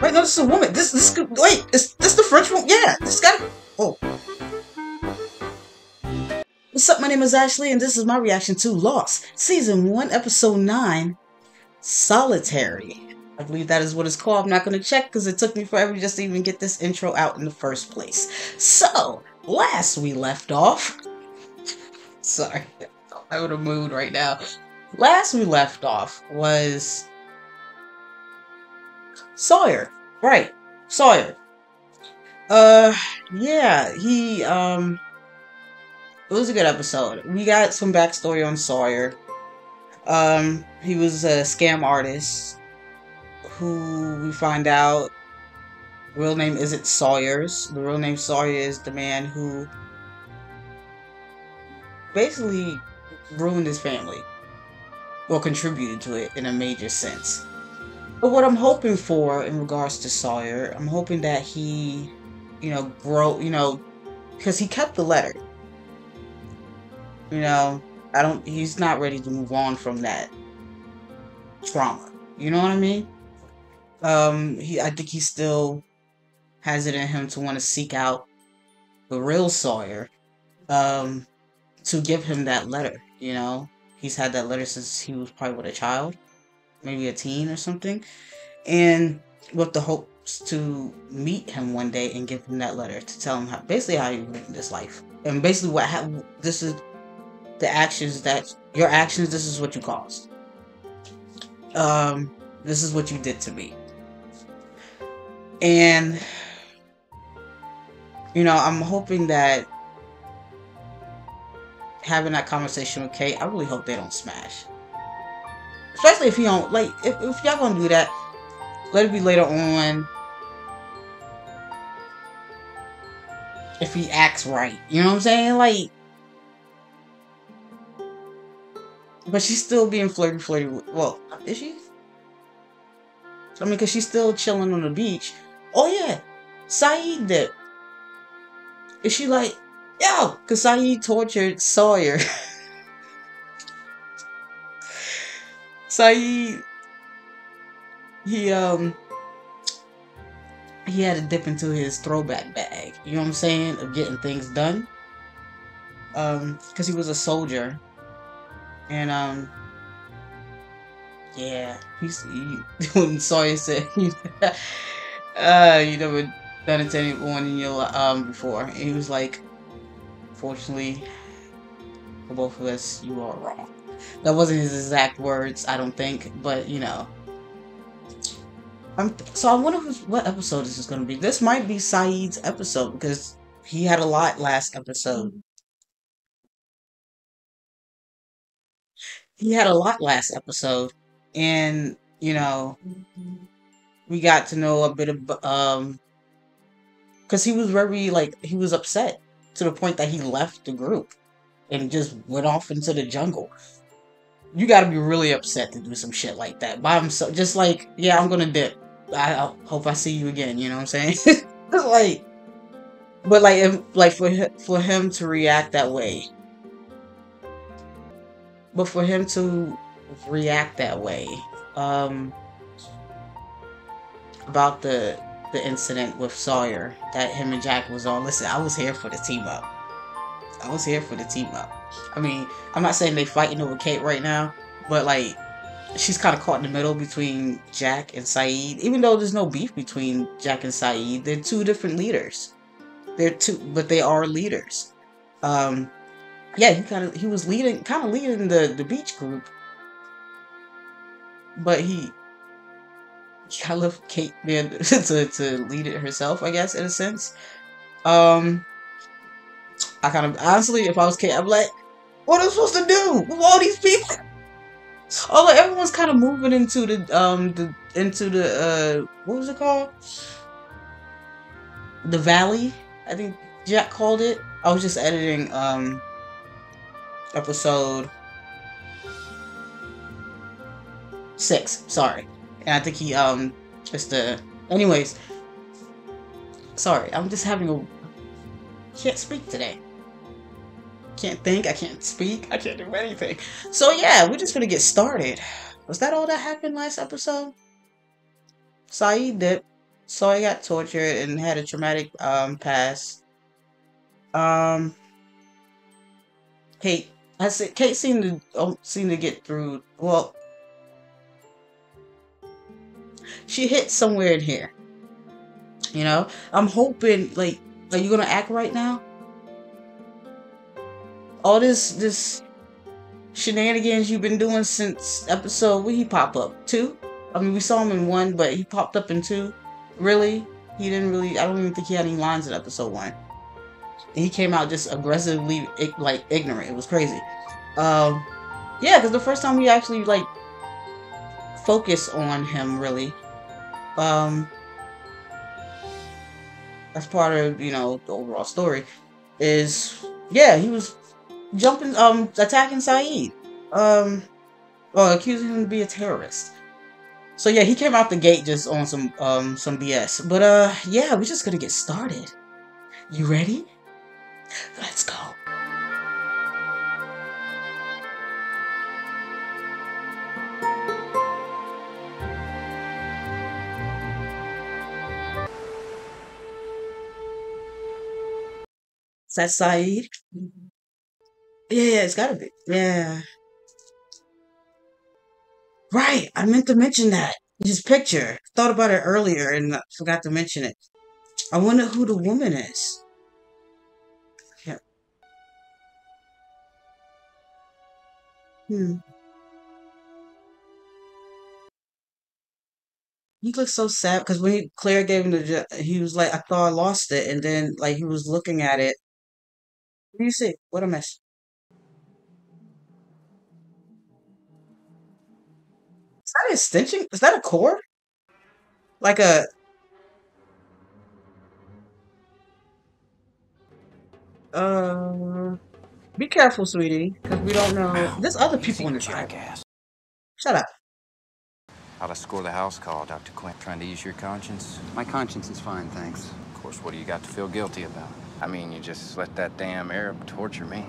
Right, no, this is a woman. This, this, could- wait, is this the French woman? Yeah, this guy. Oh. What's up? My name is Ashley, and this is my reaction to Lost, Season 1, Episode 9, Solitary. I believe that is what it's called. I'm not going to check because it took me forever just to even get this intro out in the first place. So, last we left off. Sorry, I'm in a mood right now. Last we left off was Sawyer. Right. Sawyer. Uh yeah, he um it was a good episode. We got some backstory on Sawyer. Um he was a scam artist who we find out real name isn't Sawyer's. The real name Sawyer is the man who basically ruined his family. Or contributed to it in a major sense. But what I'm hoping for in regards to Sawyer, I'm hoping that he, you know, grow, you know, because he kept the letter. You know, I don't, he's not ready to move on from that trauma. You know what I mean? Um, he, I think he still has it in him to want to seek out the real Sawyer, um, to give him that letter. You know, he's had that letter since he was probably with a child maybe a teen or something, and with the hopes to meet him one day and give him that letter to tell him how basically how you live this life, and basically what ha- this is the actions that your actions. This is what you caused. Um, this is what you did to me, and you know I'm hoping that having that conversation with Kate, I really hope they don't smash. Especially if you don't like if, if y'all gonna do that, let it be later on. If he acts right. You know what I'm saying? Like But she's still being flirty flirty with well, is she? I mean cause she's still chilling on the beach. Oh yeah. Sayid did. Is she like, yo, cause Sayid tortured Sawyer. Sayid, he um, he had to dip into his throwback bag. You know what I'm saying of getting things done. Um, because he was a soldier, and um, yeah, he's he, when Sawyer said, "Uh, you never done it to anyone in your um before," and he was like, "Fortunately, for both of us, you are wrong." That wasn't his exact words, I don't think, but you know. I'm so I wonder who's, what episode this is going to be. This might be Sayid's episode because he had a lot last episode. He had a lot last episode, and you know, we got to know a bit of um, because he was very like he was upset to the point that he left the group and just went off into the jungle you got to be really upset to do some shit like that by himself. Just like, yeah, I'm gonna dip. I, I hope I see you again. You know what I'm saying? like, but like, if, like for for him to react that way, but for him to react that way, um, about the the incident with Sawyer that him and Jack was on. Listen, I was here for the team up. I was here for the team up. I mean, I'm not saying they fighting over Kate right now, but like she's kind of caught in the middle between Jack and Sayid. Even though there's no beef between Jack and Sayid, they're two different leaders. They're two, but they are leaders. Um, yeah, he kind of he was leading, kind of leading the the beach group, but he kind of left Kate there to to lead it herself, I guess, in a sense. Um, I kind of honestly, if I was Kate, I'd be like, what am I supposed to do with all these people? Like, everyone's kind of moving into the um the into the uh what was it called? The valley, I think Jack called it. I was just editing um episode six, sorry. And I think he um just the anyways. Sorry, I'm just having a can't speak today. Can't think, I can't speak, I can't do anything. So yeah, we're just gonna get started. Was that all that happened last episode? Sayid did. So he got tortured and had a traumatic um past. Um, Kate, I said Kate seemed to oh, seemed to get through. Well, she hit somewhere in here. You know, I'm hoping like, are you gonna act right now? All this this shenanigans you've been doing since episode where he pop up two. I mean, we saw him in one, but he popped up in two. Really, he didn't really. I don't even think he had any lines in episode one. He came out just aggressively like ignorant. It was crazy. Um, yeah, because the first time we actually like focus on him really, um, as part of you know the overall story, is yeah he was jumping, um, attacking Sayid, um, well, accusing him to be a terrorist. So yeah, he came out the gate just on some um some BS. But uh, yeah, we're just gonna get started. You ready? Let's go. Is that Sayid? Yeah, yeah, it's gotta be. Yeah. Right, I meant to mention that. His picture. Thought about it earlier and forgot to mention it. I wonder who the woman is. Yeah. Hmm. He looked so sad because when he, Claire gave him the, he was like, I thought I lost it, and then like he was looking at it. What do you see? What a mess. That an extension? Is that a cord? Like a uh be careful, sweetie, because we don't know. There's other people in this jackass. Shut up. How'd I score the house call, Dr. Quinn? Trying to ease your conscience? My conscience is fine, thanks. Of course, what do you got to feel guilty about? I mean, you just let that damn Arab torture me.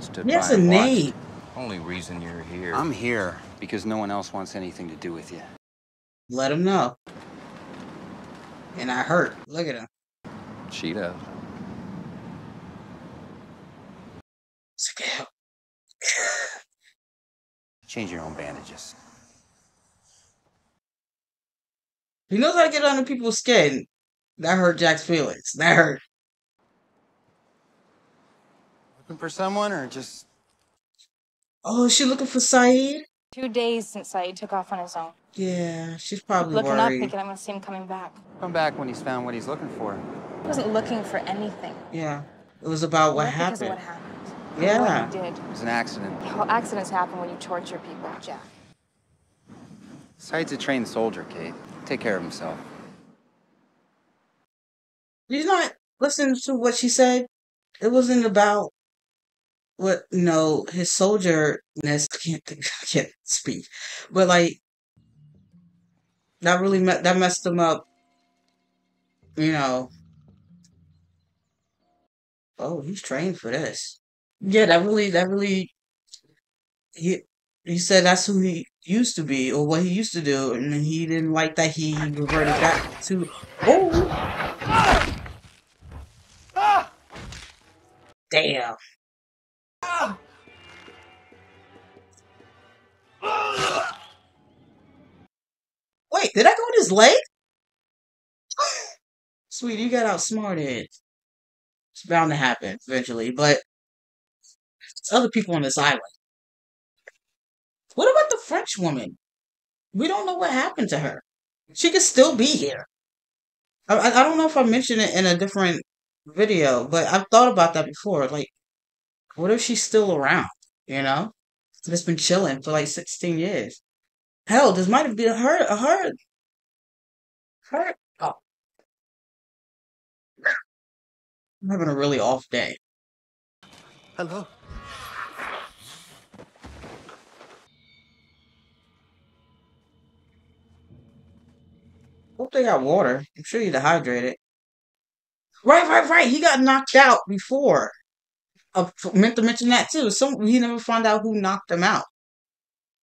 Stood he has a name. Only reason you're here. I'm here because no one else wants anything to do with you. Let him know. And I hurt. Look at him. She does. Scale. Change your own bandages. He knows how to get under people's skin. That hurt Jack's feelings. That hurt. Looking for someone or just. Oh, is she looking for Sayid? Two days since Sayid took off on his own. Yeah, she's probably looking worried. up, thinking I'm gonna see him coming back. Come back when he's found what he's looking for. He wasn't looking for anything. Yeah, it was about what happened. Because of what happened. Yeah. What you did. It was an accident. Well, accidents happen when you torture people, Jack. Sayid's a trained soldier, Kate. Take care of himself. He's not listening to what she said. It wasn't about what you know his soldierness. Can't think, I can't speak, but like that really me- that messed him up. You know. Oh, he's trained for this. Yeah, that really, that really. He he said that's who he used to be or what he used to do, and he didn't like that he reverted back to. Oh. Damn. Wait, did I go in his leg? Sweetie, you got outsmarted. It's bound to happen eventually, but it's other people on this island. What about the French woman? We don't know what happened to her. She could still be here. I, I don't know if I mentioned it in a different video, but I've thought about that before. Like, what if she's still around? You know, just been chilling for like sixteen years. Hell, this might have been her. Her. Her. Oh. I'm having a really off day. Hello. Hope they got water. I'm sure you're dehydrated. Right, right, right. He got knocked out before. I meant to mention that too. Some he never found out who knocked them out.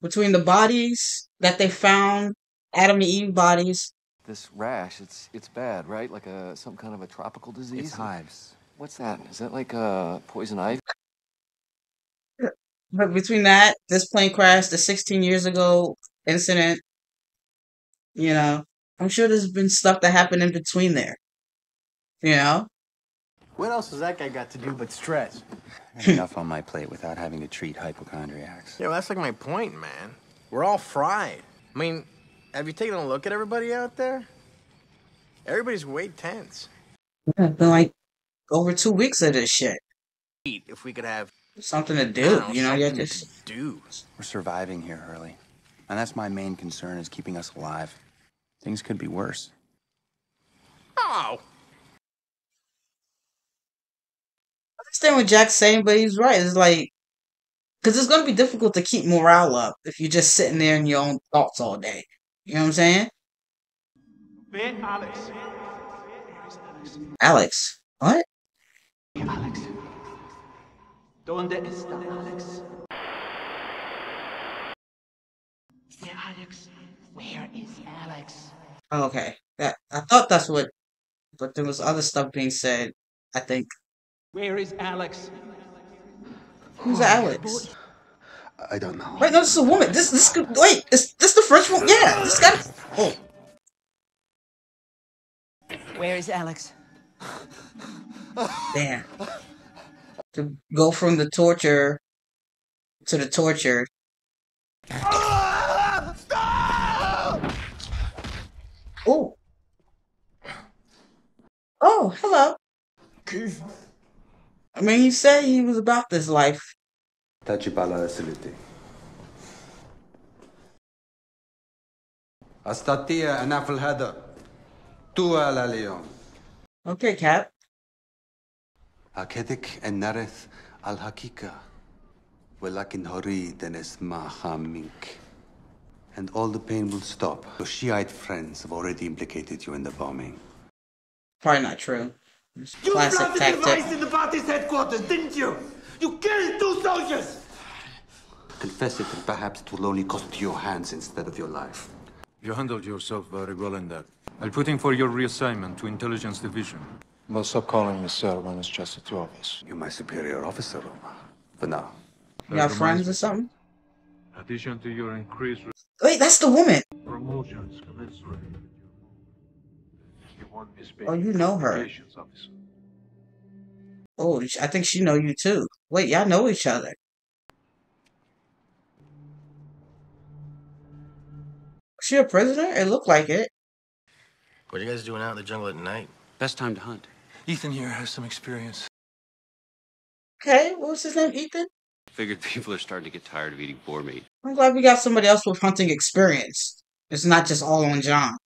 Between the bodies that they found, Adam and Eve bodies, This rash, it's it's bad, right? Like a some kind of a tropical disease. It's hives. What's that? Is that like a poison ivy? But between that, this plane crash, the 16 years ago incident, you know, I'm sure there's been stuff that happened in between there. You know? What else has that guy got to do but stress? Enough on my plate without having to treat hypochondriacs. Yeah, well, that's like my point, man. We're all fried. I mean, have you taken a look at everybody out there? Everybody's way tense. It's been like over two weeks of this shit. If we could have Something to do, don't know, you know? Yeah, just to do. We're surviving here, Hurley. And that's my main concern is keeping us alive. Things could be worse. Oh, I understand what Jack's saying, but he's right. It's like, because it's going to be difficult to keep morale up if you're just sitting there in your own thoughts all day. You know what I'm saying? Ve Alex. Alex. What? Alex. ¿Dónde está Alex? Alex. Where is Alex? Okay. That I thought that's what, but there was other stuff being said. I think. Where is Alex? Who's Alex? I don't know. Wait, no, this is a woman. This, this, could- wait, is this the French woman? Yeah, this got. Oh, Where is Alex? damn. To go from the torture to the torture. Oh. Oh, hello. I mean, he said he was about this life. تجب سلطتي أستطيع أن أفعل هذا طوال اليوم Okay, Cap. أكدك أن نرث الحقيقة ولكن أريد أن أسمعها منك And all the pain will stop. Your Shiite friends have already implicated you in the bombing. Probably not true. It's classic device in the party's headquarters, didn't you? You killed two soldiers! Confess it and perhaps it will only cost you your hands instead of your life. You handled yourself very well in that. I'll put in for your reassignment to Intelligence Division. Well, stop calling me sir when it's just the two of us. You're my superior officer, Roma. For now. You got friends or something? In addition to your increased Wait, that's the woman. promotions commensurate Oh, you know her. Oh, I think she know you too. Wait, y'all know each other. She a prisoner? It looked like it. What are you guys doing out in the jungle at night? Best time to hunt. Ethan here has some experience. Okay, what was his name? Ethan? Figured people are starting to get tired of eating boar meat. I'm glad we got somebody else with hunting experience. It's not just all on John.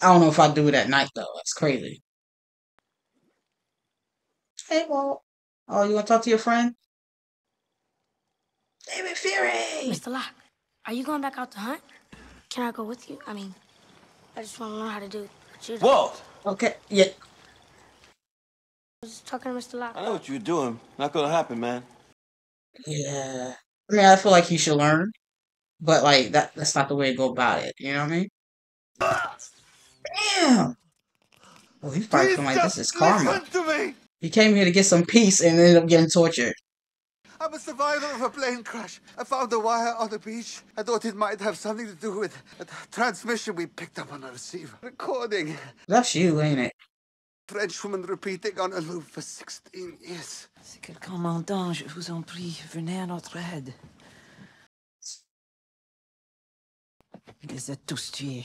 I don't know if I'd do it at night though. That's crazy. Hey, Walt. oh, you want to talk to your friend? David Fury. Mr. Locke, are you going back out to hunt? Can I go with you? I mean, I just want to learn how to do what you do. Walt! Okay, yeah. I was talking to Mr. Locke. I know what you're doing. Not gonna happen, man. Yeah. I mean, I feel like he should learn, but like that that's not the way to go about it. You know what I mean? Damn. Oh, well, he's probably feeling like this is karma. to me! He came here to get some peace and ended up getting tortured. I'm a survivor of a plane crash. I found a wire on the beach. I thought it might have something to do with a transmission we picked up on a receiver. Recording. That's you, ain't it? Frenchwoman repeating on a loop for 16 years. C'est que le commandant, je vous en prie, venez à notre aide. Il les a tous tués.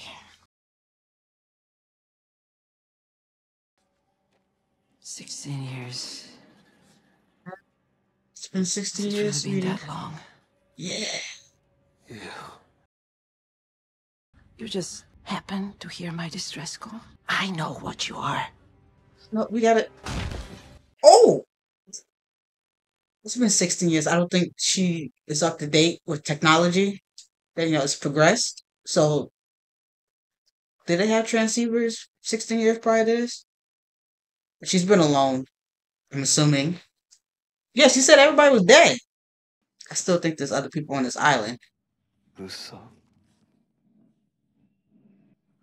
Sixteen years. It's been 16 Has it years, really been that long? Yeah. You just happen to hear my distress call? I know what you are. No, we got it. Oh! It's been 16 years. I don't think she is up to date with technology. That, you know, it's progressed. So, did they have transceivers 16 years prior to this? She's been alone, I'm assuming. Yeah, she said everybody was dead. I still think there's other people on this island. Rousseau.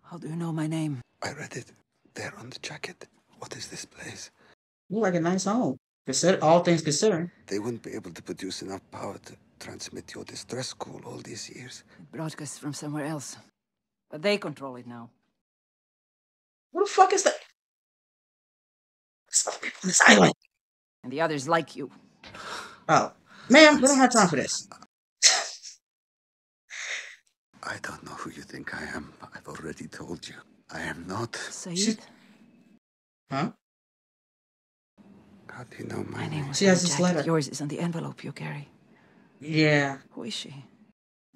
How do you know my name? I read it there on the jacket. What is this place? You like a nice home. Consider all things considered. They wouldn't be able to produce enough power to transmit your distress call all these years. Broadcast from somewhere else. But they control it now. What the fuck is that? There's on this island. And the others like you. Oh, ma'am, we don't have time for this. I don't know who you think I am. I've already told you. I am not. Sayid? Huh? How do you know my, My name was She has this letter. Yours is on the envelope you carry. Yeah. Who is she?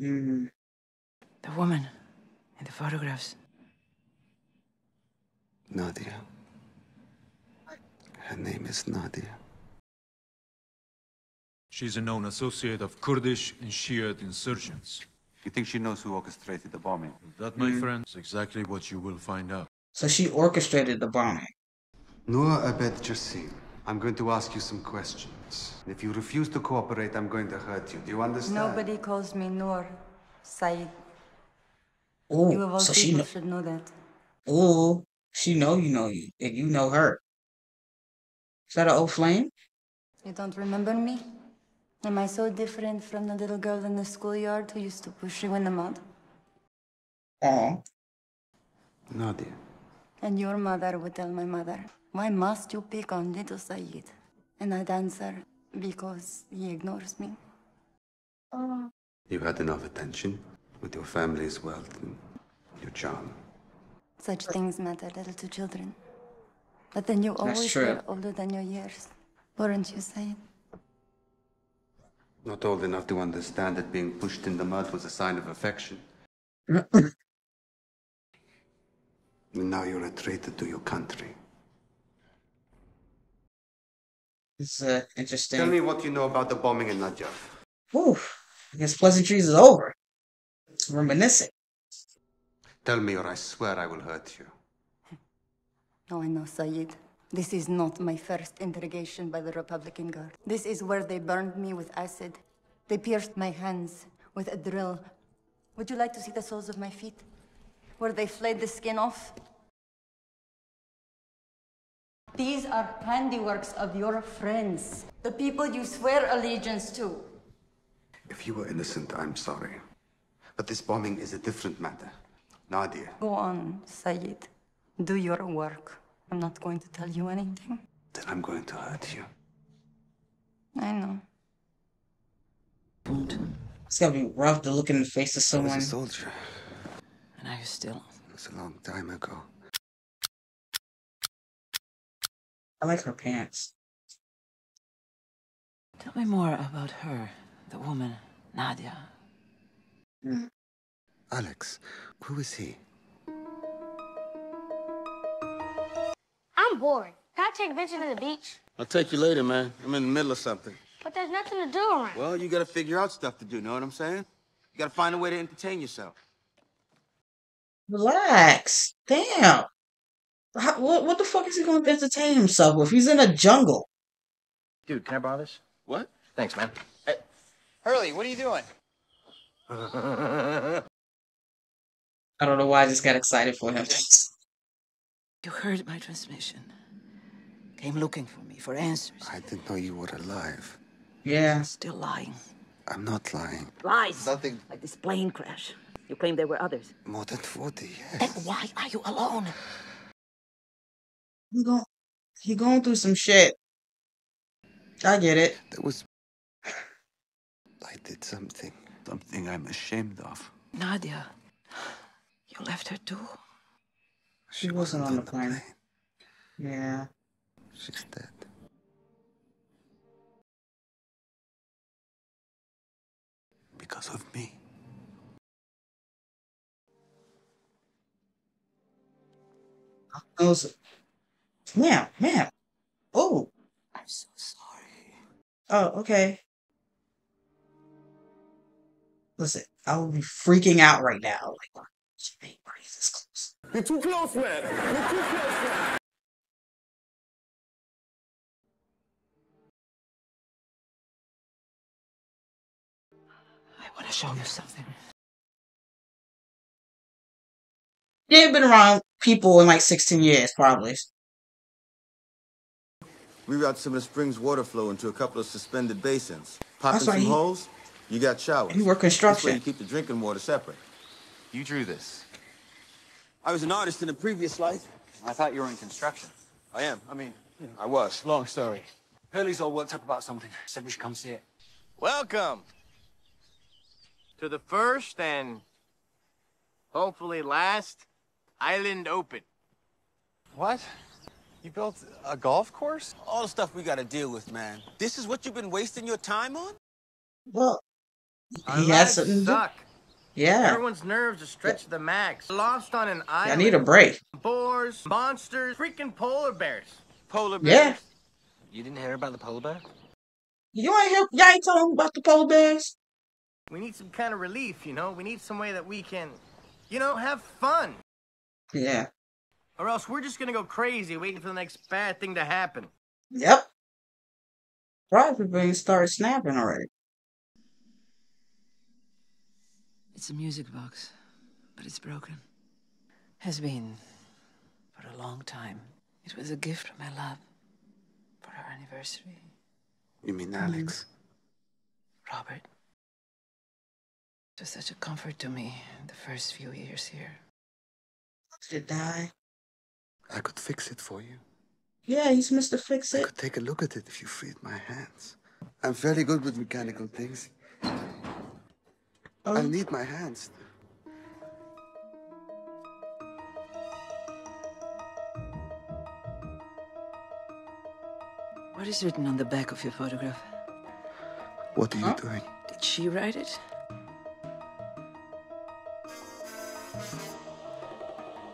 Mm. The woman in the photographs. Nadia. Her name is Nadia. She's a known associate of Kurdish and Shiite insurgents. You think she knows who orchestrated the bombing? That, my Mhm. friend, is exactly what you will find out. So she orchestrated the bombing. Noor Abed Jassim, I'm going to ask you some questions. If you refuse to cooperate, I'm going to hurt you. Do you understand? Nobody calls me Noor. Sayid. Oh, you of all so she people know. should know that. Oh, she know you know you, and you know her. Is that an old flame? You don't remember me? Am I so different from the little girl in the schoolyard who used to push you in the mud? Oh, Nadia. And your mother would tell my mother, Why must you pick on little Sayid? And I'd answer, Because he ignores me. You had enough attention with your family's wealth and your charm. Such things matter little to children. But then you always true. were older than your years. Weren't you, Sayid? Not old enough to understand that being pushed in the mud was a sign of affection. And now you're a traitor to your country. it's uh, interesting. Tell me what you know about the bombing in Najaf. Whew. I guess pleasantries is over. Reminiscing. Tell me, or I swear I will hurt you. No, I know, Sayid. This is not my first interrogation by the Republican Guard. This is where they burned me with acid. They pierced my hands with a drill. Would you like to see the soles of my feet? Where they flayed the skin off? These are handiworks of your friends, the people you swear allegiance to. If you were innocent, I'm sorry. But this bombing is a different matter. Nadia, Go on, Sayid. Do your work. I'm not going to tell you anything. then I'm going to hurt you. I know. It's gotta be rough to look in the face of someone. I was a soldier. And I you still? It was a long time ago. I like her pants. Tell me more about her, the woman, Nadia. Alex, who is he? I'm bored. Can I take Vincent to the beach? I'll take you later, man. I'm in the middle of something. But there's nothing to do around. Well, you gotta figure out stuff to do, know what I'm saying? You gotta find a way to entertain yourself. Relax. Damn. How, what, what the fuck is he going to entertain himself with? He's in a jungle. Dude, can I borrow this? What? Thanks, man. Hey, Hurley, what are you doing? I don't know why I just got excited for him. You heard my transmission. Came looking for me for answers. I didn't know you were alive. yeah. Still lying. I'm not lying. Lies. Nothing. Like this plane crash. You claim there were others. More than 40 years. Then why are you alone? He going, he going through some shit. I get it. There was. I did something. Something I'm ashamed of. Nadia. You left her too? She wasn't on the plane. Yeah. She's dead. Because of me. Those. Ma'am, ma'am. Oh. I'm so sorry. Oh, okay. Listen, I would be freaking out right now. Like, why she made Marty's this close? You're too close, man. You're too close, man. I want to show you something. He ain't been around people in like 16 years, probably. We Reroute some of the spring's water flow into a couple of suspended basins. Pop in some he- holes, you got showers. You work This way construction. you keep the drinking water separate. You drew this. I was an artist in a previous life. I thought you were in construction. I am. I mean, you know, I was. Long story. Hurley's all worked up about something. Said we should come see it. Welcome to the first and hopefully last Island Open. What? You built a golf course? All the stuff we gotta deal with, man. This is what you've been wasting your time on? Well, Our he has lives something to do. suck. Yeah. Everyone's nerves are stretched to the max. Lost on an island. I need a break. Boars, monsters, freaking polar bears. Polar bears? Yeah. You didn't hear about the polar bear? You ain't hear, y'all ain't telling about the polar bears? We need some kind of relief, you know? We need some way that we can, you know, have fun. Yeah. Or else we're just gonna go crazy waiting for the next bad thing to happen. Yep. Probably people started snapping already. It's a music box, but it's broken. Has been for a long time. It was a gift from my love for our anniversary. You mean Alex? Mm-hmm. Robert. It was such a comfort to me the first few years here. Did it die? I could fix it for you. Yeah, he's Mr. Fix I It. could take a look at it if you freed my hands. I'm fairly good with mechanical things. I'll oh. need my hands. What is written on the back of your photograph? What are you doing? Did she write it?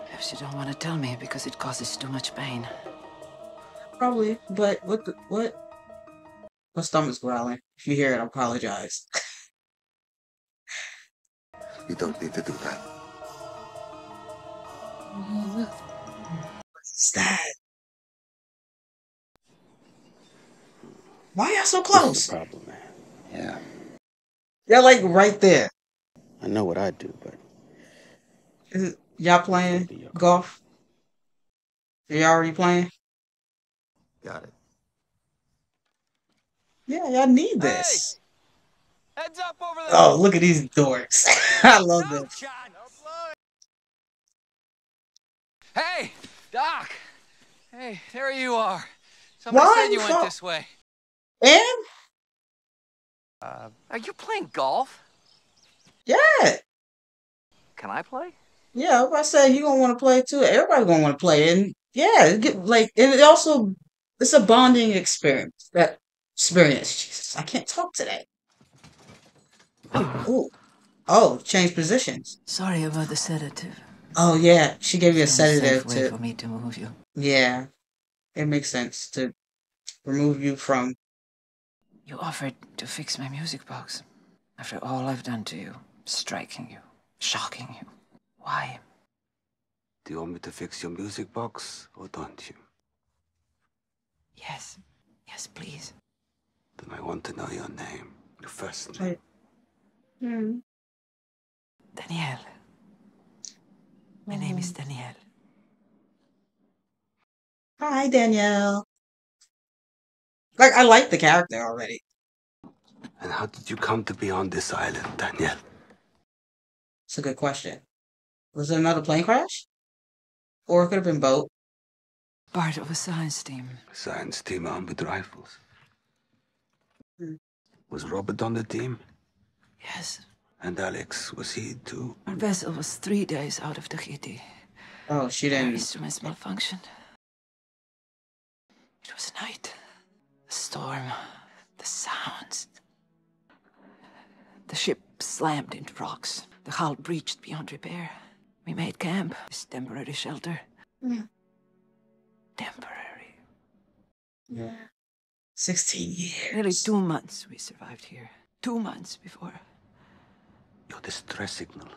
Perhaps you don't want to tell me because it causes too much pain. Probably, but what the, what? My stomach's growling. If you hear it, I apologize. You don't need to do that. What's that? Why y'all so close? problem, man. Yeah. Y'all like right there. I know what I do, but Is it, y'all playing golf? Are you already playing? Got it. Yeah, y'all need this. Heads up over there. Oh, look at these dorks. I love this. Hey, Doc. Hey, there you are. Somebody Why said you went this way. And Uh, are you playing golf? yeah, Can I play? yeah. If I say you gonna want to play too, everybody gonna want to play, and yeah, get, like and it also it's a bonding experience. That experience. Jesus, I can't talk today. Ooh. Oh, change positions. Sorry about the sedative. Oh yeah, she gave you a It's an unsafe sedative way to. for me to move you. Yeah, it makes sense to remove you from. You offered to fix my music box. After all I've done to you, striking you, shocking you. Why? do you want me to fix your music box or don't you? Yes. Yes, please. Then I want to know your name, your first name. Like, hmm. Danielle. My name is Danielle. Hi, Danielle. Like I like the character already. And how did you come to be on this island, Danielle? It's a good question. Was it another plane crash? Or it could have been boat. Part of a science team. Science team armed with rifles. Hmm. Was Robert on the team? Yes. And Alex, was he too? Our vessel was three days out of Tahiti. Oh, she Our didn't. instruments malfunctioned. It was night. The storm. The sounds. The ship slammed into rocks. The hull breached beyond repair. We made camp, this temporary shelter. Yeah. Temporary. Yeah. 16 years. Nearly two months we survived here. Two months before. Your distress signal.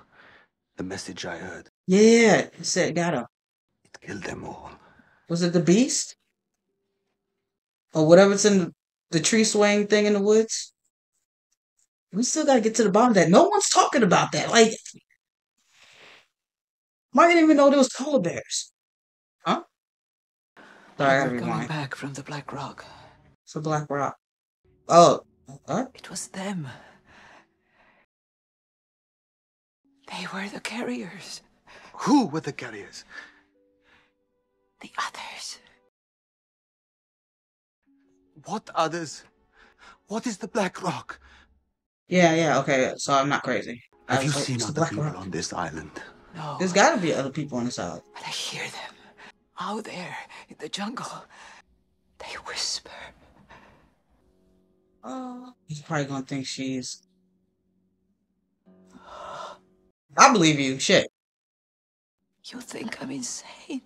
The message I heard. Yeah, it said got him. It killed them all. Was it the beast? Or whatever's in the, the tree swaying thing in the woods? We still gotta get to the bottom of that. No one's talking about that. Like, I didn't even know there was polar bears. Huh? Sorry, I They gotta were coming back from the Black Rock. It's a black rock. Oh, what? It was them. They were the carriers. Who were the carriers? The others. What others? What is the Black Rock? Yeah, yeah, okay, so I'm not crazy. I Have you like, seen it's the other Black people Rock. on this island? No. There's gotta be other people on this island. But I hear them. Out there in the jungle. They whisper. Oh. He's probably gonna think she's. I believe you. Shit. You think I'm insane?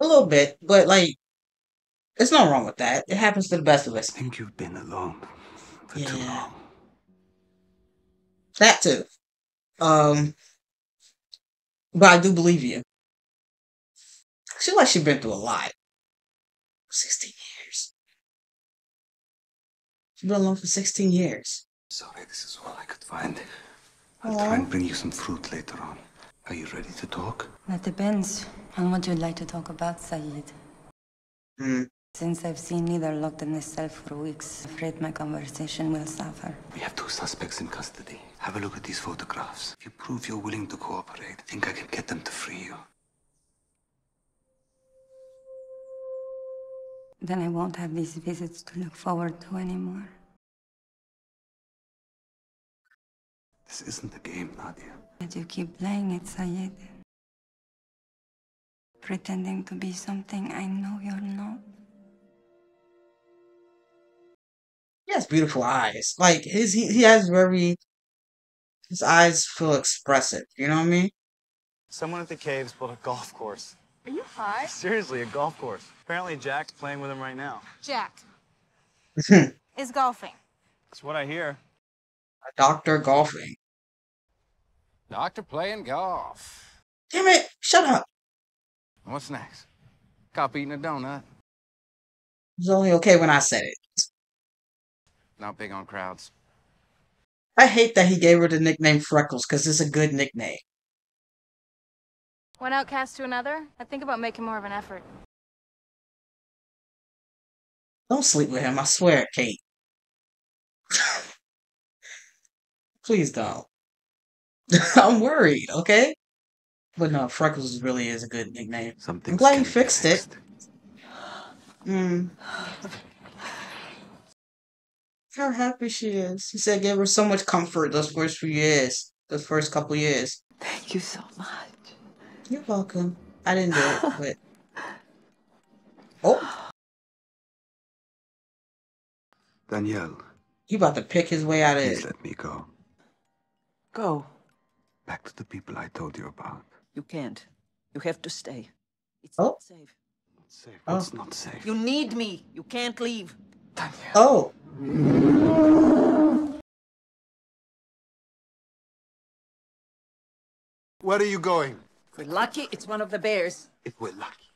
A little bit, but like, it's no wrong with that. It happens to the best of us. I think you've been alone for too Yeah. long. That too. Um, but I do believe you. She feel like she's been through a lot. 16 years. She's been alone for 16 years. Sorry, this is all I could find. I'll try and bring you some fruit later on. Are you ready to talk? That depends on what you'd like to talk about, Sayid. Hmm. Since I've seen neither locked in this cell for weeks, I'm afraid my conversation will suffer. We have two suspects in custody. Have a look at these photographs. If you prove you're willing to cooperate, I think I can get them to free you. Then I won't have these visits to look forward to anymore. This isn't a game, Nadia. But you keep playing it, Sayid. Pretending to be something I know you're not. He has beautiful eyes. Like his, he, he has very. His eyes feel expressive. You know what I mean? Someone at the caves built a golf course. Are you high? Seriously, a golf course. Apparently, Jack's playing with him right now. Jack is golfing. That's what I hear. A doctor golfing. Doctor playing golf. Damn it! Shut up. What's next? Cop eating a donut. It was only okay when I said it. Not big on crowds. I hate that he gave her the nickname Freckles because it's a good nickname. One outcast to another? I think about making more of an effort. Don't sleep with him, I swear, Kate. Please don't. I'm worried, okay? But no, Freckles really is a good nickname. I'm glad he coming fixed it. Mm. How happy she is. He said gave her so much comfort those first few years. Those first couple years. Thank you so much. You're welcome. I didn't do it, but Oh, Danielle, he about to pick his way out of please it. let me go. Go. Back to the people I told you about. You can't. You have to stay. It's Oh. not safe. Not Safe. Oh. What's not safe? You need me. You can't leave. Oh. Where are you going? If we're lucky, it's one of the bears. If we're lucky.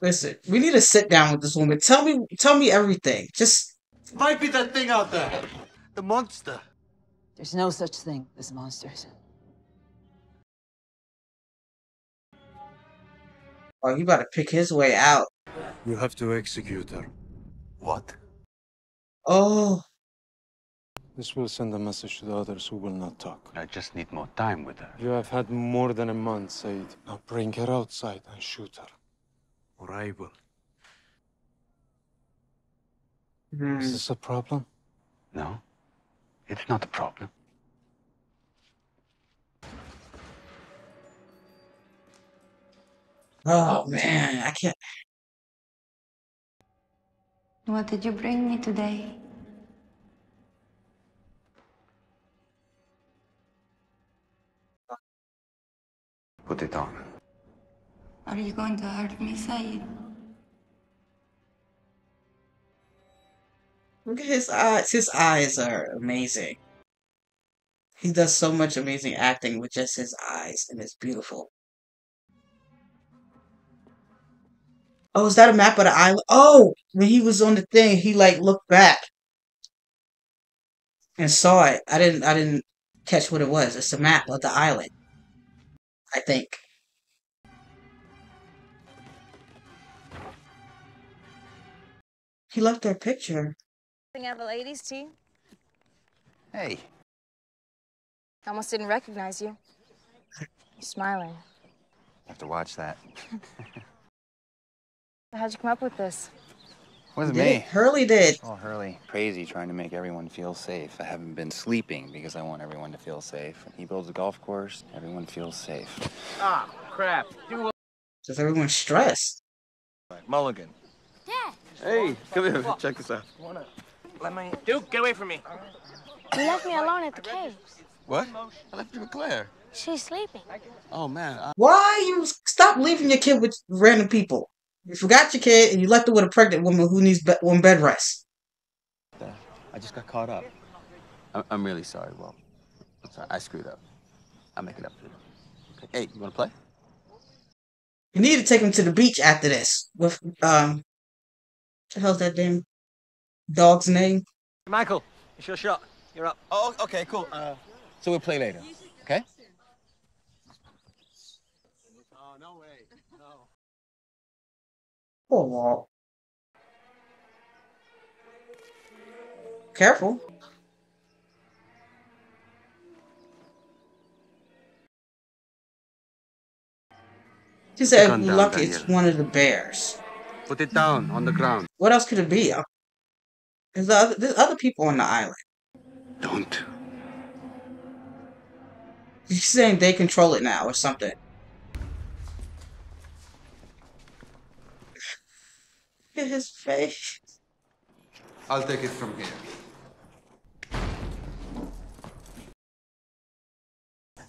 Listen, we need to sit down with this woman. Tell me tell me everything. Just Might be that thing out there. The monster. There's no such thing as monsters. oh, you about to pick his way out. You have to execute her. What? Oh, This will send a message to the others who will not talk. I just need more time with her. You have had more than a month, Sayid. Now bring her outside and shoot her. Or I will. Hmm. Is this a problem? No, it's not a problem. oh man, I can't. What did you bring me today? Put it on. Are you going to hurt me, Sayid? Look at his eyes. His eyes are amazing. He does so much amazing acting with just his eyes, and it's beautiful. Oh, is that a map of the island? Oh, when he was on the thing, he like looked back and saw it. I didn't. I didn't. catch what it was. It's a map of the island. I think. He left their picture. Thing have a ladies' tea. Hey. I almost didn't recognize you. You're smiling. I Have to watch that. How'd you come up with this? Wasn't me. Hurley did. Oh, Hurley. Crazy trying to make everyone feel safe. I haven't been sleeping because I want everyone to feel safe. When he builds a golf course, everyone feels safe. Ah, crap. Do Does everyone stressed? Mulligan. Dad! Hey, come here. Check this out. Let me. Duke, get away from me. You left me alone at the caves. What? I left you with Claire. She's sleeping. Oh, man. I... Why you stop leaving your kid with random people? You forgot your kid and you left her with a pregnant woman who needs be- one bed rest. I just got caught up. I'm, I'm really sorry, Well, I'm sorry. I screwed up. I'll make it up to you. Okay. Hey, you want to play? You need to take him to the beach after this. With um, what the hell's that damn dog's name? Michael, it's your shot. You're up. Oh, okay, cool. Uh, so we'll play later, okay? Oh, no way. No. Poor Walt. Careful. She said, down, lucky it's one of the bears. Put it down on the ground. What else could it be? There's other, there's other people on the island. Don't. She's saying they control it now or something. Look at his face. I'll take it from here.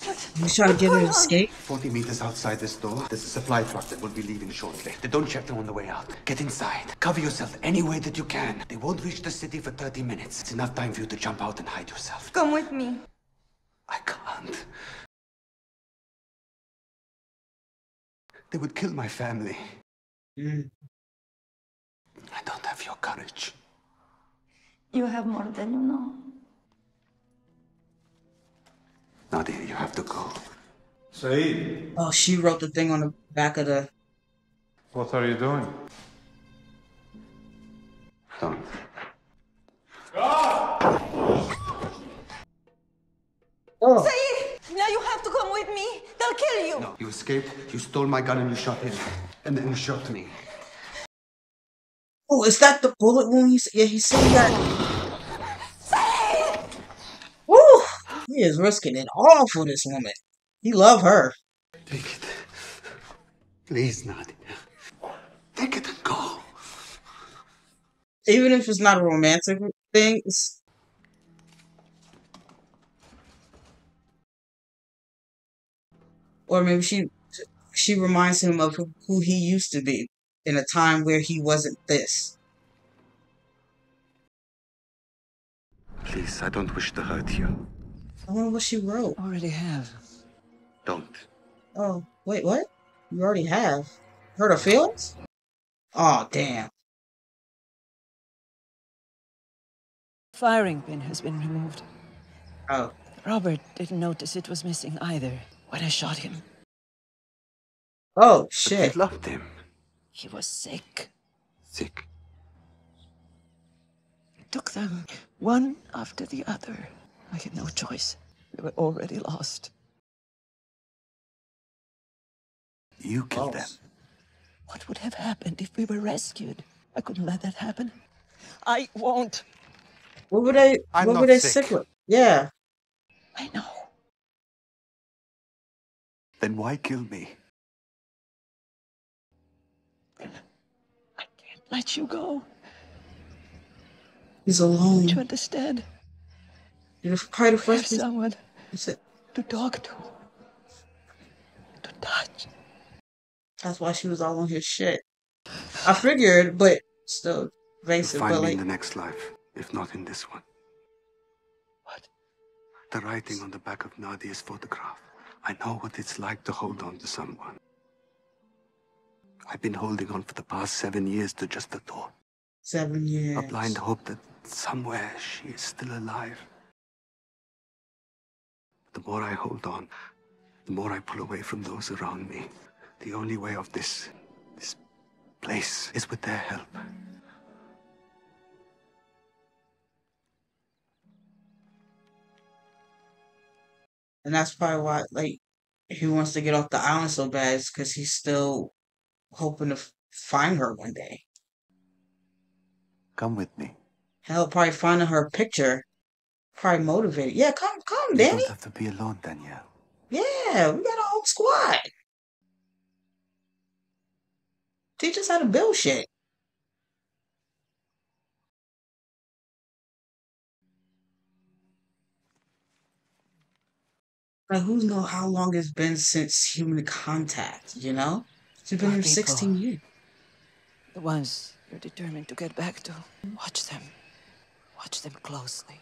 He's trying to get her to escape. 40 meters outside this door, there's a supply truck that will be leaving shortly. They don't check them on the way out. Get inside. Cover yourself any way that you can. They won't reach the city for 30 minutes. It's enough time for you to jump out and hide yourself. Come with me. I can't. They would kill my family. Mm. I don't have your courage. You have more than you know. Nadia, you have to go. Sayid, Oh, she wrote the thing on the back of the. what are you doing? Don't. Oh, Sayid, now you have to come with me. They'll kill you. No, you escaped, you stole my gun, and you shot him. And then you shot me. oh, is that the bullet wound? He's, yeah, he said he got. Woo! He is risking it all for this woman. He love her. Take it. Please, Nadia. Take it and go. Even if it's not a romantic thing, it's. Or maybe she she reminds him of who- who he used to be in a time where he wasn't this. Please, I don't wish to hurt you. I wonder what she wrote. Already have. Don't. Oh, wait, what? You already have. Hurt her feelings? Oh, damn. Firing pin has been removed. Oh. Robert didn't notice it was missing either when I shot him. Oh, shit. I loved him. He was sick. Sick. I took them one after the other. I had no choice. We were already lost. You killed them. What would have happened if we were rescued? I couldn't let that happen. I won't. What would they? I'm what not were they sick. sick with? Yeah. I know. Then why kill me? I can't let you go. He's alone. Don't you understand? You're probably the Have first person. someone That's it. to talk to. To touch. That's why she was all on his shit. I figured, but still, You'll basic. find But me like, in the next life, if not in this one. What? The writing on the back of Nadia's photograph. I know what it's like to hold on to someone. I've been holding on for the past seven years to just the thought. seven years. A blind hope that somewhere she is still alive. The more I hold on, the more I pull away from those around me. The only way of this, this place is with their help. And that's probably why, like, he wants to get off the island so bad, is because he's still hoping to f- find her one day. Come with me. Hell, probably finding her picture, probably motivated. Yeah, come, come, You Danny. don't have to be alone, Danielle. Yeah, we got a whole squad. Teach us how to build shit. Like, who knows how long it's been since human contact, you know? It's been people. 16 years. The ones you're determined to get back to. Watch them. Watch them closely.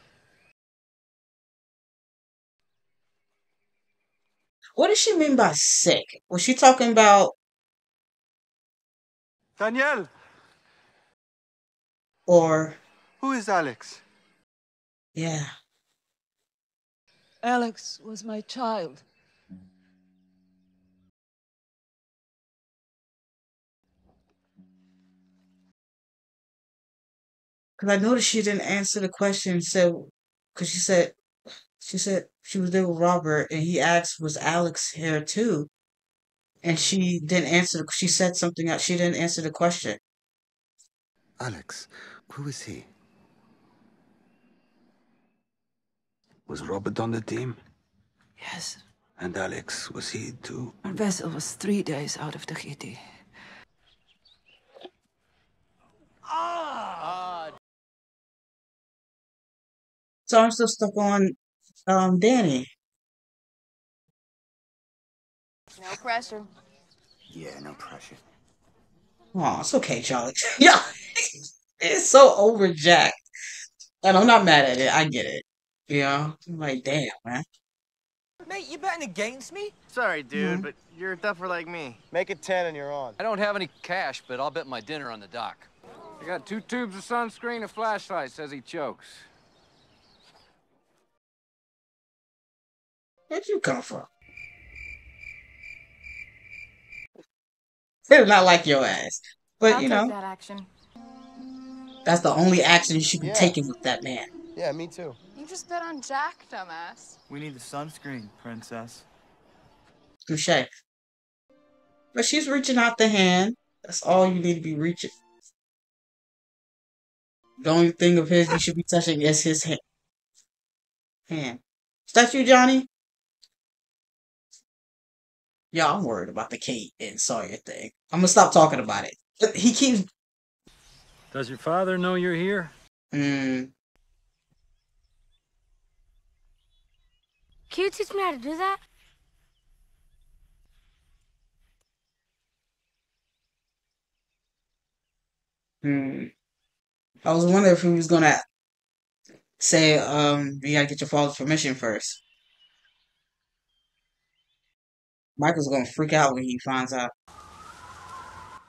What does she mean by sick? Was she talking about Danielle, or who is Alex? yeah? Alex was my child. Because I noticed she didn't answer the question. So, because she said, she said she was there with Robert, and he asked, "Was Alex here too?" And she didn't answer. the- She said something else. She didn't answer the question. Alex, who is he? Was Robert on the team? Yes. And Alex, was he too? Our vessel was three days out of Tahiti. Ah! So I'm still stuck on um Danny. No pressure. Yeah, no pressure. Oh, it's okay, Charlie. yeah, it's so overjacked, and I'm not mad at it. I get it. You know, I'm like, damn, man. Mate, you betting against me? Sorry, dude, Mhm. but you're a duffer like me. Make it 10 and you're on. I don't have any cash, but I'll bet my dinner on the dock. I got two tubes of sunscreen, a flashlight, says he chokes. Where'd you come from? They did not like your ass, but I'll you know, that action. that's the only action you should be Yeah. taking with that man. Yeah, me too. You just bet on Jack, dumbass. We need the sunscreen, princess. Touche. But she's reaching out the hand. That's all you need to be reaching. The only thing of his you should be touching is his hand. Hand. Is that you, Johnny? Yeah, I'm worried about the Kate and Sawyer thing. I'm gonna stop talking about it. He keeps. Does your father know you're here? Mm, Can you teach me how to do that? hmm. I was wondering if he was gonna say, um, you gotta get your father's permission first. Michael's gonna freak out when he finds out.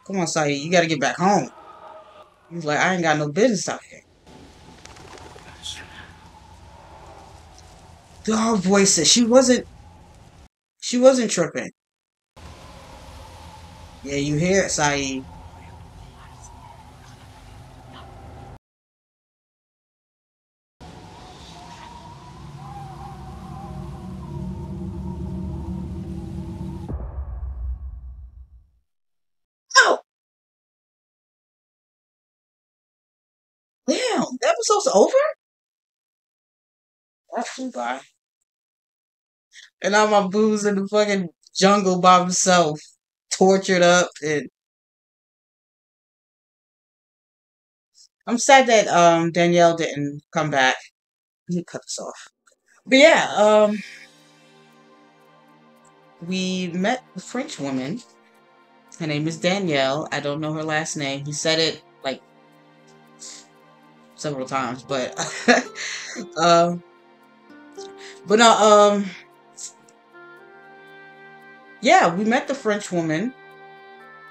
Come on, Sayid, you gotta get back home. He's like, I ain't got no business out here. Her voices, she wasn't, she wasn't tripping. Yeah, you hear it, Sayid. Episode's over? That flew by. And now my boo's in the fucking jungle by himself, tortured up, and I'm sad that um Danielle didn't come back. Let me cut this off. But yeah, um we met a French woman. Her name is Danielle. I don't know her last name. He said it like several times, but um but no, um yeah, we met the French woman.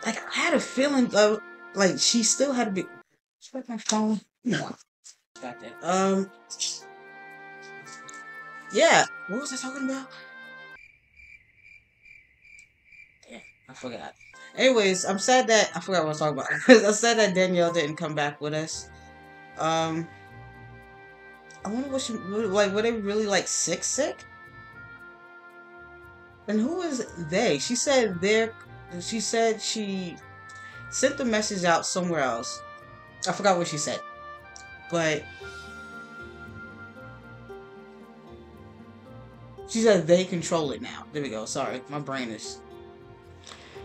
Like I had a feeling of like she still had to be Check my phone. No. Got that. Um yeah, what was I talking about? Yeah, I forgot. Anyways, I'm sad that I forgot what I was talking about. I'm sad that Danielle didn't come back with us. Um, I wonder what she like. Were they really like sick, sick? And who is they? She said they're. She said she sent the message out somewhere else. I forgot what she said, but she said they control it now. There we go. Sorry, my brain is.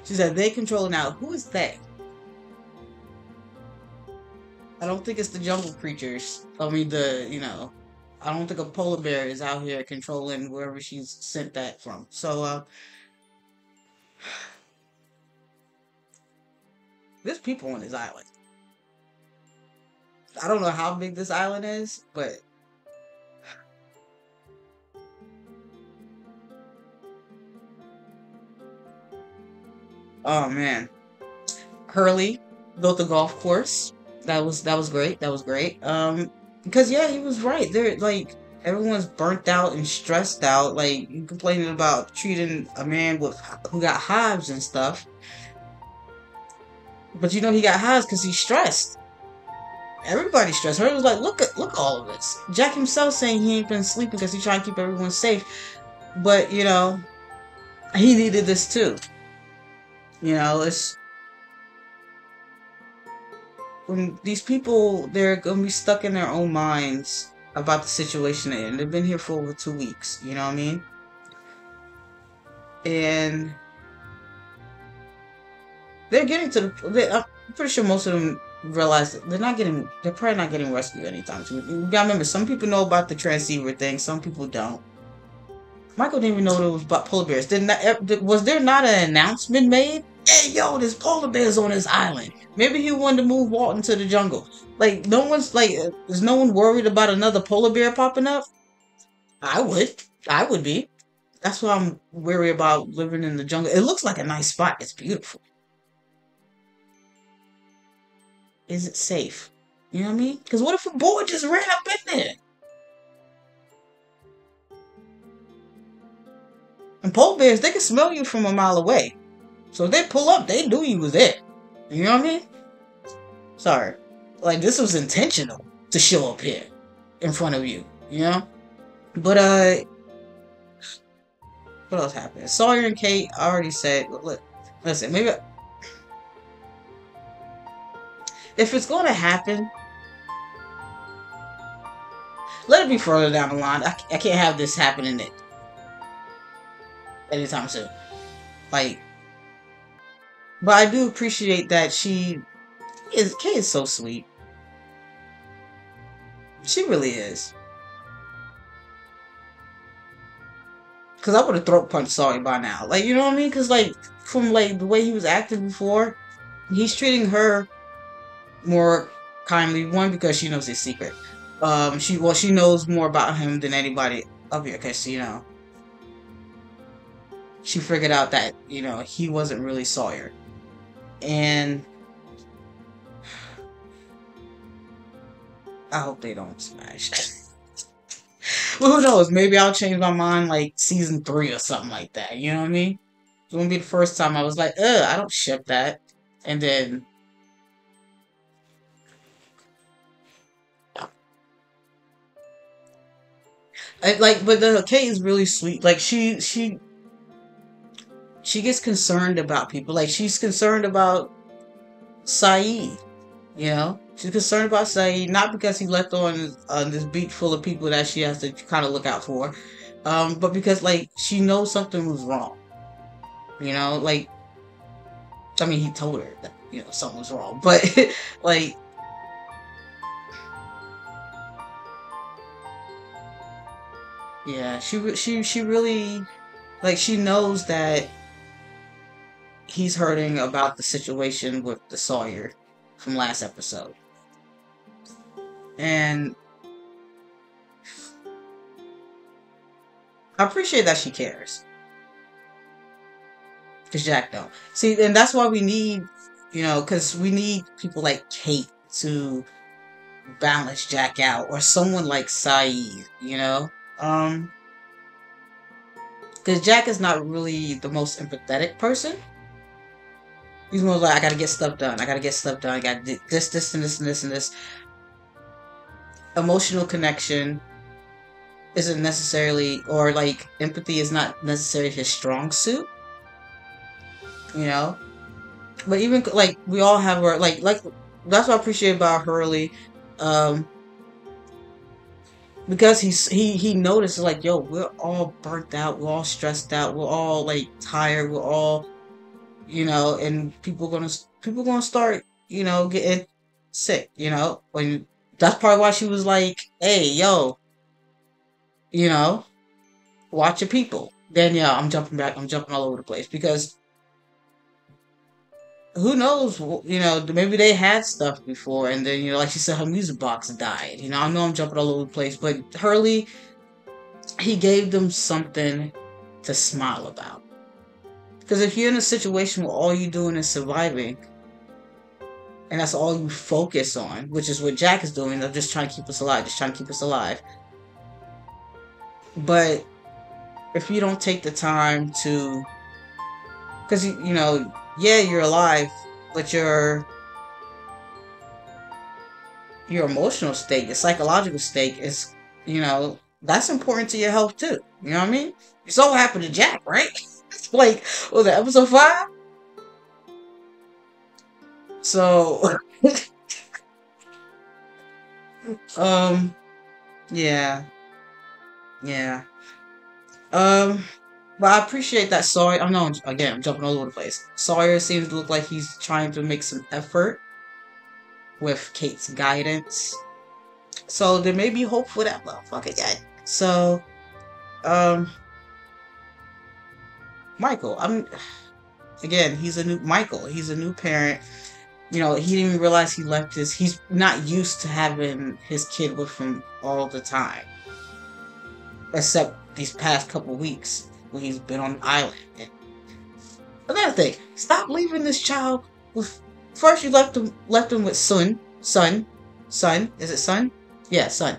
She said they control it now. Who is they? I don't think it's the jungle creatures. I mean, the you know, I don't think a polar bear is out here controlling wherever she's sent that from. So, uh, there's people on this island. I don't know how big this island is, but oh man, Hurley built a golf course. That was that was great. That was great. Um, because yeah, he was right. They're like everyone's burnt out and stressed out. Like you complaining about treating a man with who got hives and stuff. But you know he got hives because he's stressed. Everybody's stressed. Her was like, look at look all of this. Jack himself saying he ain't been sleeping because he's trying to keep everyone safe. But you know, he needed this too. You know, it's these people they're gonna be stuck in their own minds about the situation and they've been here for over two weeks. You know what I mean? And they're getting to the. They, I'm pretty sure most of them realize they're not getting. They're probably not getting rescued anytime soon. You gotta remember, some people know about the transceiver thing, some people don't. Michael didn't even know it was about polar bears. Eh, did not, was there not an announcement made? Hey, yo, there's polar bears on this island. Maybe he wanted to move Walton to the jungle. Like, no one's like, is no one worried about another polar bear popping up? I would. I would be. That's why I'm worried about living in the jungle. It looks like a nice spot. It's beautiful. Is it safe? You know what I mean? Because what if a boy just ran up in there? And polar bears, they can smell you from a mile away. So they pull up, they knew you was there. You know what I mean? Sorry. Like, this was intentional to show up here in front of you, you know? But, uh, what else happened? Sawyer and Kate, I already said, look, listen, maybe, if it's going to happen, let it be further down the line. I, I can't have this happening it anytime soon. Like, but I do appreciate that she is. Kay is so sweet. She really is. Cause I would have throat punched Sawyer by now. Like, you know what I mean? Cause like from like the way he was acting before, he's treating her more kindly. One because she knows his secret. Um, she well she knows more about him than anybody up here. Cause you know she figured out that you know he wasn't really Sawyer, and I hope they don't smash. well, who knows? Maybe I'll change my mind like season three or something like that. You know what I mean? It's gonna be the first time I was like, "Ugh, I don't ship that," and then. I, like, but the Kate is really sweet. Like she, she she gets concerned about people. Like she's concerned about Sayid. You know, she's concerned about Sayid not because he left on on this beach full of people that she has to kind of look out for, um, but because like she knows something was wrong. You know, like I mean, he told her that you know something was wrong, but like. Yeah, she she she really like she knows that he's hurting about the situation with the Sawyer from last episode. And I appreciate that she cares. Because Jack don't. See, and that's why we need, you know, because we need people like Kate to balance Jack out. Or someone like Sayid, you know? Um, because Jack is not really the most empathetic person. He's more like, I gotta get stuff done. I gotta get stuff done. I do this, this, and this, and this, and this. Emotional connection isn't necessarily, or like empathy is not necessarily his strong suit. You know, but even like we all have our like like that's what I appreciate about Hurley. Um, because he's he he noticed like yo we're all burnt out we're all stressed out we're all like tired we're all you know and people gonna people gonna start you know getting sick you know? When that's probably why she was like hey yo you know watch your people. Then yeah i'm jumping back i'm jumping all over the place because who knows you know maybe they had stuff before and then you know like she said her music box died you know? I know i'm jumping all over the place but hurley he gave them something to smile about because if you're in a situation where all you're doing is surviving and that's all you focus on which is what jack is doing they're just trying to keep us alive just trying to keep us alive but if you don't take the time to because you know yeah, you're alive, but your your emotional state, your psychological state is, you know, that's important to your health too. You know what I mean? Saw what happened to Jack, right? Like, was it episode five? So, um, yeah, yeah, um. But I appreciate that Sawyer. I am know, again, I'm jumping all over the place. Sawyer seems to look like he's trying to make some effort with Kate's guidance. So there may be hope for that motherfucker yet. So, um, Michael, I'm again, he's a new Michael. He's a new parent. You know, he didn't even realize he left his. He's not used to having his kid with him all the time, except these past couple weeks when he's been on the island. And another thing, stop leaving this child with. First, you left him left him with Sun, Sun, Sun. Is it Sun? Yeah, Sun.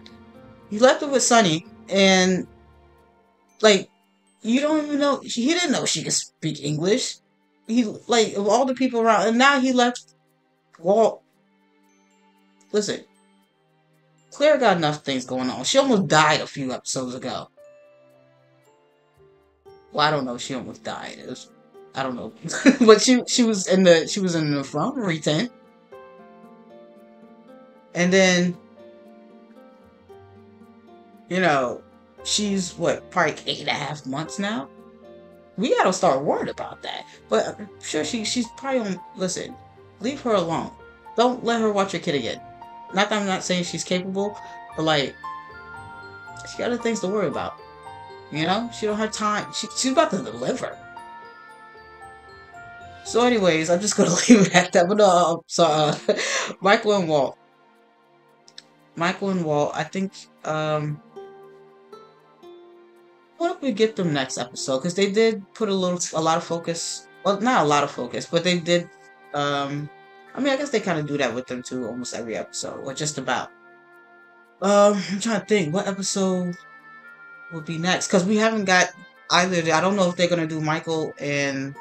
You left him with Sunny, and like you don't even know. He didn't know she could speak English. He like of all the people around, and now he left Walt. Listen, Claire got enough things going on. She almost died a few episodes ago. Well, I don't know. She almost died. Was, I don't know, but she she was in the she was in the infirmary tent, and then you know she's what probably eight and a half months now. We gotta start worried about that. But I'm sure she she's probably on. Listen, leave her alone. Don't let her watch your kid again. Not that I'm not saying she's capable, but like she got other things to worry about. You know, she don't have time. She, she's about to deliver. So, anyways, I'm just gonna leave it at that. But no, uh, so Michael and Walt. Michael and Walt. I think. um What if we get them next episode? Because they did put a little, a lot of focus. Well, not a lot of focus, but they did. um I mean, I guess they kind of do that with them too, almost every episode, or just about. Um, I'm trying to think. What episode? will be next because we haven't got either. I don't know if they're gonna do Michael and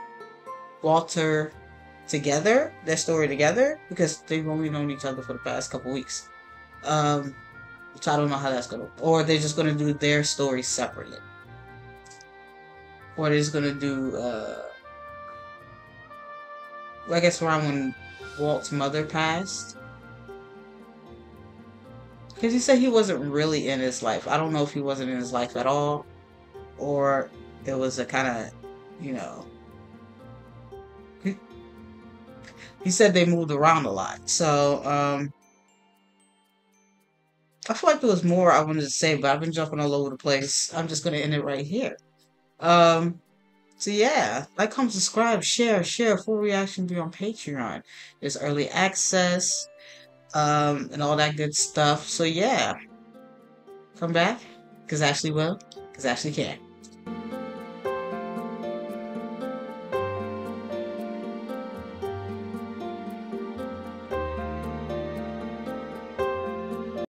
Walter together, their story together, because they've only known each other for the past couple weeks. Um, so I don't know how that's gonna. Or they're just gonna do their story separately, they're gonna do. uh I guess around when Walt's mother passed. Because he said he wasn't really in his life. I don't know if he wasn't in his life at all, or it was a kind of, you know. He, he said they moved around a lot. So, um. I feel like there was more I wanted to say, but I've been jumping all over the place. I'm just going to end it right here. Um. So yeah, like, comment, subscribe, share, share. Full reaction be on Patreon. There's early access um, and all that good stuff. So yeah, come back, because Ashley will, because Ashley can.